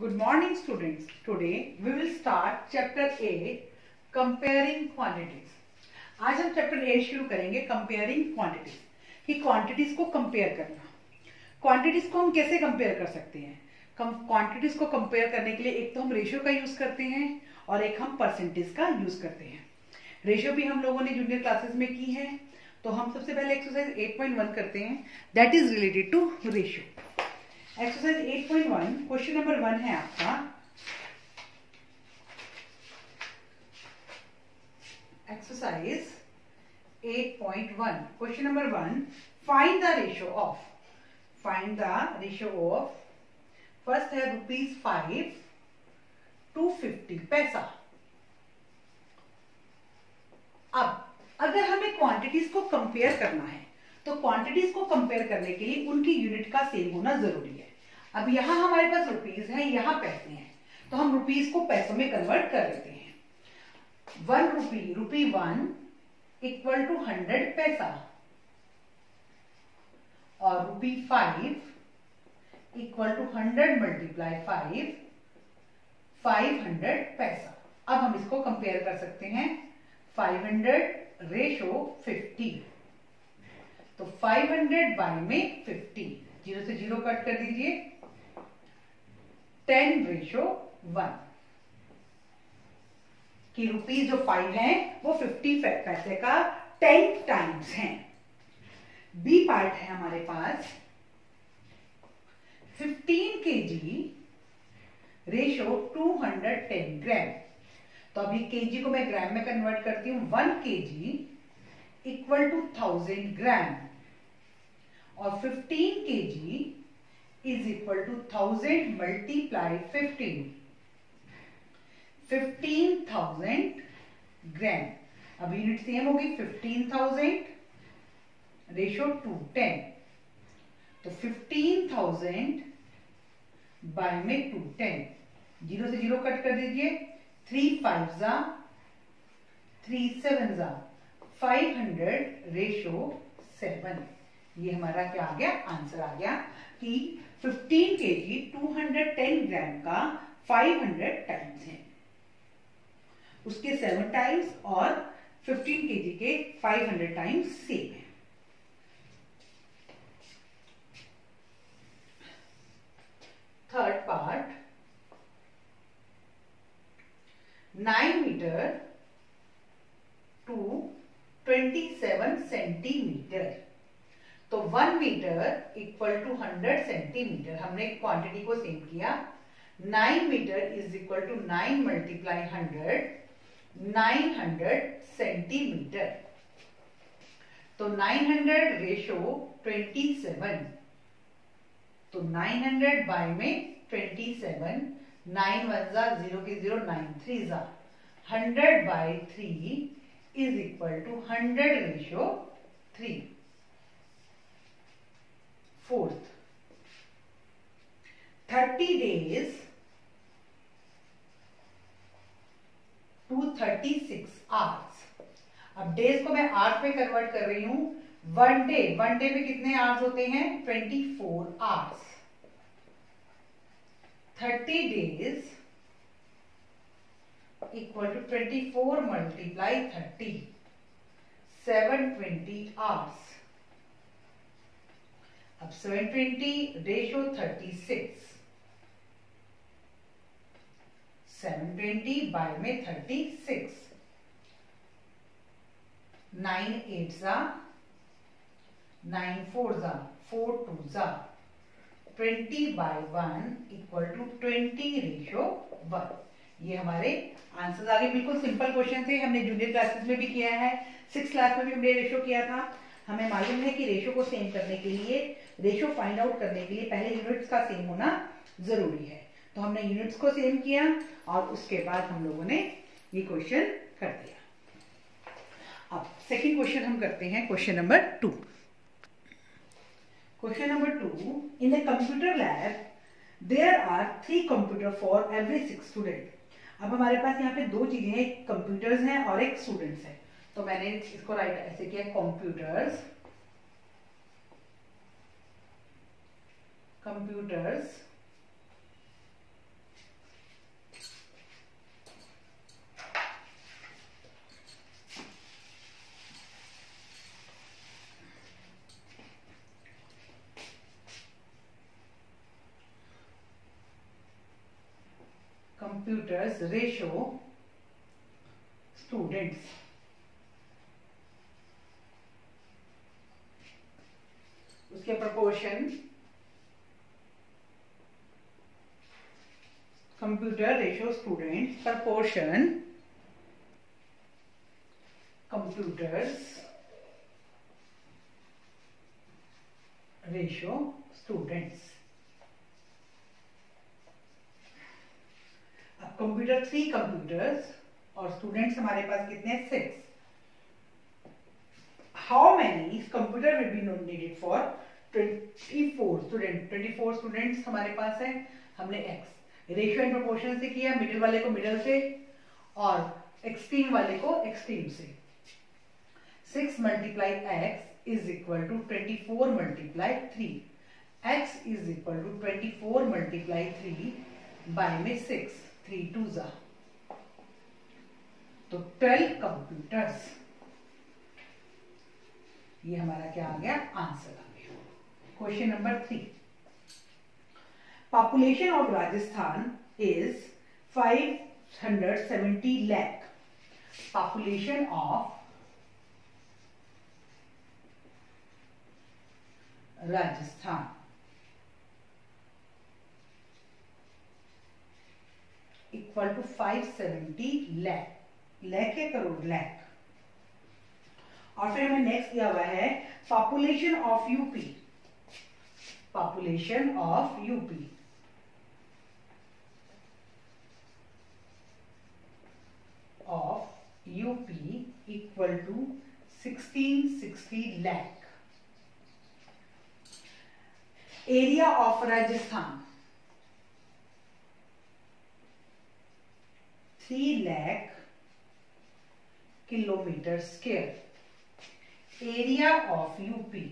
Good morning, students. Today, we will start chapter 8 comparing quantities. आज हम chapter 8 शुरू करेंगे कंपेयरिंग क्वांटिटीज कि क्वांटिटीज को कंपेयर करना क्वांटिटीज को हम कैसे कंपेयर कर सकते हैं क्वांटिटीज को कंपेयर करने के लिए एक तो हम रेशियो का यूज़ करते हैं और एक हम परसेंटेज का यूज़ करते हैं रेशियो भी हम लोगों ने जूनियर क्लासेस में की है तो हम सबसे पहले एक्सरसाइज 8.1 करते हैं that is related to ratio exercise 8.1 question number one है आपका। Exercise 8.1 question number one find the ratio of find the ratio of first है rupees five to fifty paisa अब, अगर हमें क्वांटिटीज को कंपेयर करना है तो क्वांटिटीज को कंपेयर करने के लिए उनकी यूनिट का सेम होना ज़रूरी है। अब यहाँ हमारे पास रुपीज़ है, यहाँ पैसे हैं। तो हम रुपीज़ को पैसों में कन्वर्ट कर लेते हैं। One rupee rupee one equal to hundred paisa और rupee five equal to hundred multiply five five hundred paisa अब हम इसको कंपेयर कर सकते हैं। फाइव हंड्रेड रेशो फिफ्टी तो 500 हंड्रेड बाई में 50 ज़ीरो से ज़ीरो कट कर दीजिए. 10 रेशो वन कि रुपीज़ जो 5 है, वो 50 पैसे का 10 टाइम्स है. बी पार्ट है हमारे पास 15 के जी रेशो 210 ग्राम तो अभी केजी को मैं ग्राम में कन्वर्ट करती हूँ one K G equal to thousand gram और 15 K G is equal to thousand multiply fifteen fifteen thousand gram अब यूनिट सेम होगी 15000 रेशो टू टेन तो 15000 बाय में टू टेन ज़ीरो से ज़ीरो कट कर दीजिए। थ्री फाइव जा three seven जा. फाइव हंड्रेड रेशो सेवन ये हमारा क्या आ गया? आंसर आ गया कि 15 के जी टू ग्राम का 500 टाइम्स है। उसके सेवन टाइम्स और 15 के जी के 500 टाइम्स सेम है। Third part nine meter to 27 centimeter तो one meter equal to hundred centimeter हमने क्वांटिटी को सेम किया। Nine meter is equal to nine multiply hundred nine hundred centimeter तो nine hundred ratio twenty seven तो nine hundred by में twenty seven nine one जा zero की zero nine three जा। Hundred by three is equal to hundred ratio three fourth. 30 days. To 36 hours अब days को मैं hours में convert कर रही हूँ. वन डे वन डे में कितने आवर्स होते हैं? 24 hours 30 days equal to 24 multiply 30 720 hours अब 720 रेशो 36 720 बाय में 36 नाइन एट जा नाइन फोर जा फोर टू जा twenty by one equal to twenty ratio one ये हमारे आंसर आगे बिल्कुल सिंपल क्वेश्चन थे। हमने जूनियर क्लासेस में भी किया है। सिक्स क्लास में भी हमने रेशो किया था। हमें मालूम है कि रेशो को सेम करने के लिए रेशो फाइंड आउट करने के लिए पहले यूनिट्स का सेम होना ज़रूरी है। तो हमने यूनिट्स को सेम किया और उसके बाद हम लोगों ने ये क्वेश्चन कर दिया। अब सेकंड क्वेश्चन हम करते हैं question number two question number two in the computer lab there are three computer for every six student अब हमारे पास यहाँ पे दो चीज़ें हैं कंप्यूटर्स हैं और एक स्टूडेंट्स है। तो मैंने इसको राइट ऐसे किया computers computers computers ratio students उसके proportion computer ratio students proportion computers ratio students. अब कंप्यूटर थ्री कंप्यूटर्स और स्टूडेंट्स हमारे पास कितने six how many computer will be needed for 24 student 24 students हमारे पास है। हमने एक्स रेशियो एंड प्रोपोर्शन से किया मिडिल वाले को मिडिल से और एक्सट्रीम वाले को एक्सट्रीम से। Six multiply X is equal to twenty four multiply three X is equal to twenty four multiply three by में सिक्स थ्री टू जा। तो ट्वेल्व कंप्यूटर्स ये हमारा क्या आ गया? आंसर आ गया। Question number three population of Rajasthan is 570 lakh. Population of Rajasthan. Equal to 570 lakh lakh है करोड़ लैख और फिर हमें नेक्स्ट दिया हुआ है population of UP population of UP of UP equal to 1660 lakh area of Rajasthan three lakh kilometer square area of UP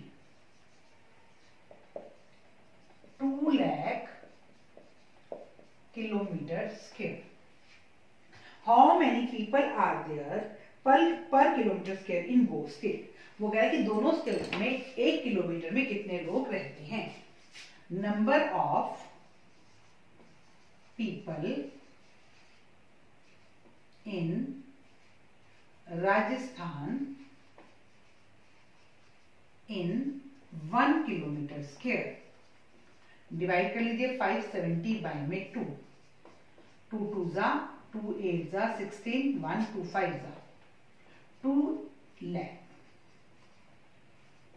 two lakh kilometer square how many people are there per per kilometer square in both state वो कह रहा है कि दोनों state में एक kilometre में कितने लोग रहते हैं? Number of people in Rajasthan in one kilometer square divide कर लीजिए 570 बाय में टू टू टू जा टू एट जा सिक्सटीन वन टू फाइव जा. Two lakh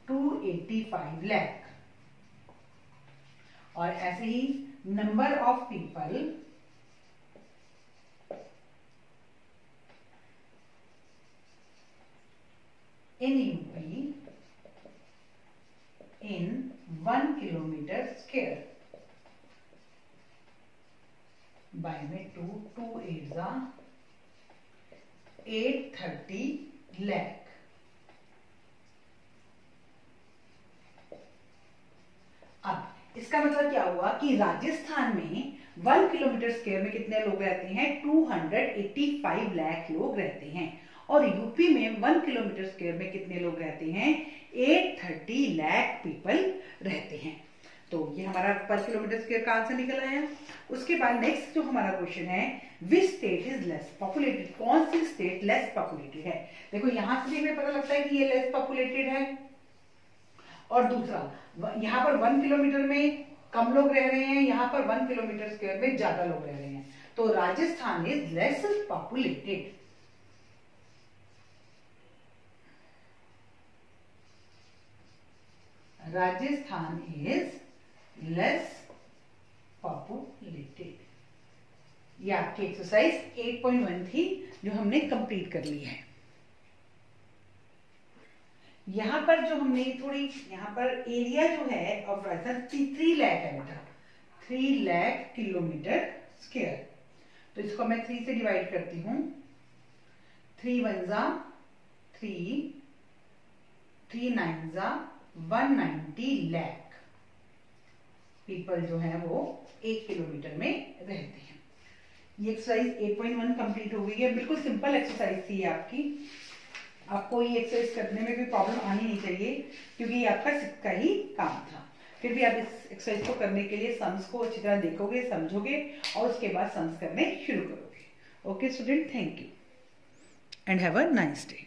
two eighty five lakh और ऐसे ही number of people in UP in 1 kilometer square. By me 2, 2 is a 830 lakh. अब इसका मतलब क्या हुआ कि राजस्थान में वन किलोमीटर स्क्वायर में कितने लोग रहते हैं? 285 लाख लोग रहते हैं। और यूपी में वन किलोमीटर स्क्वेयर में कितने लोग रहते हैं? एट थर्टी लैख पीपल रहते हैं। तो ये हमारा पर किलोमीटर स्क्वेयर का आंसर निकल आया। उसके बाद नेक्स्ट जो हमारा क्वेश्चन है which state is less populated कौन सी स्टेट लेस पॉपुलेटेड है? देखो, यहाँ से भी हमें पता लगता है कि ये लेस पॉपुलेटेड है। और दूसरा यहाँ पर वन किलोमीटर में कम लोग रह रहे हैं, यहाँ पर वन किलोमीटर स्क्वेयर में ज़्यादा लोग रह रहे हैं। तो Rajasthan is less populated Rajasthan is less populated ये आपकी एक्सरसाइज 8.1 थी, जो हमने कंप्लीट कर ली है। यहाँ पर जो हमने थोड़ी, यहाँ पर एरिया जो है ऑफ़ राजस्थान थ्री लैख है बेटा। थ्री लैख किलोमीटर स्क्वेयर तो इसको मैं थ्री से डिवाइड करती हूँ। थ्री वन जा थ्री थ्री नाइन जा 190 लैख पीपल जो है वो एक किलोमीटर में रहते हैं। ये एक्सरसाइज 8.1 कंप्लीट हो गई है। बिल्कुल सिंपल एक्सरसाइज थी आपकी। आपको ये एक्सरसाइज करने में भी प्रॉब्लम आनी नहीं चाहिए, क्योंकि ये आपका सिक्का ही काम था। फिर भी आप इस एक्सरसाइज को करने के लिए सम्स को अच्छी तरह देखोगे, समझोगे और उसके बाद सम्स करने शुरू करोगे। Okay student thank you and have a nice day